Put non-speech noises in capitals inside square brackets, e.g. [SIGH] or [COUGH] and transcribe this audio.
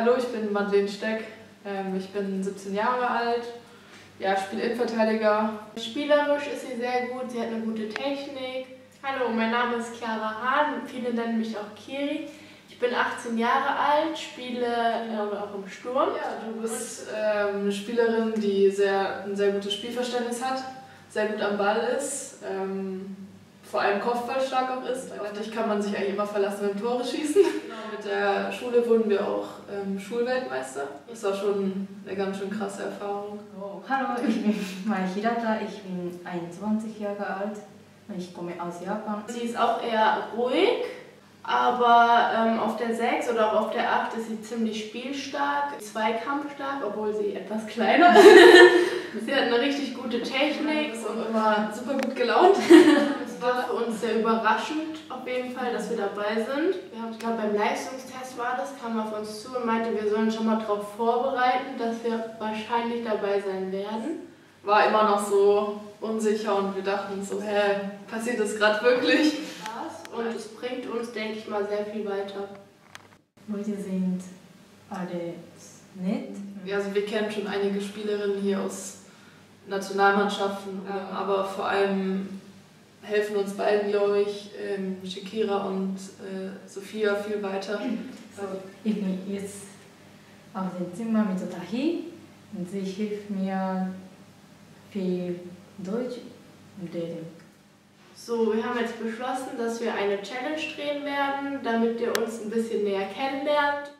hallo, ich bin Madeleine Steck. Ähm, ich bin 17 Jahre alt. Ja, spiele Innenverteidiger. Spielerisch ist sie sehr gut, sie hat eine gute Technik. Hallo, mein Name ist Chiara Hahn, viele nennen mich auch Kiri. Ich bin 18 Jahre alt, spiele äh, auch im Sturm. Ja, du bist ähm, eine Spielerin, die sehr, ein sehr gutes Spielverständnis hat, sehr gut am Ball ist, ähm, vor allem Kopfballstark auch ist. Auf dich kann man sich eigentlich immer verlassen beim Tore schießen. Genau, mit der Schule wurden wir auch ähm, Schulweltmeister. Das war schon eine ganz schön krasse Erfahrung. Oh. Hallo, ich bin Mai Hirata, ich bin 21 Jahre alt und ich komme aus Japan. Sie ist auch eher ruhig, aber ähm, auf der 6 oder auch auf der 8 ist sie ziemlich spielstark, zweikampfstark, obwohl sie etwas kleiner ist. [LAUGHS] sie hat eine richtig gute Technik und immer super gut gelaunt. [LAUGHS] Es war für uns sehr überraschend auf jeden Fall, dass wir dabei sind. Wir haben, ich glaube, beim Leistungstest war das, kam auf uns zu und meinte, wir sollen schon mal darauf vorbereiten, dass wir wahrscheinlich dabei sein werden. War immer noch so unsicher und wir dachten so, hä, passiert das gerade wirklich? Und es bringt uns, denke ich mal, sehr viel weiter. Leute sind alle nett. Ja, also wir kennen schon einige Spielerinnen hier aus Nationalmannschaften, ja. aber vor allem helfen uns beiden, glaube ich, ähm, Shakira und äh, Sophia viel weiter. So, ich bin jetzt auf dem Zimmer mit Tahi und sie hilft mir viel Deutsch und Reden. So, wir haben jetzt beschlossen, dass wir eine Challenge drehen werden, damit ihr uns ein bisschen näher kennenlernt.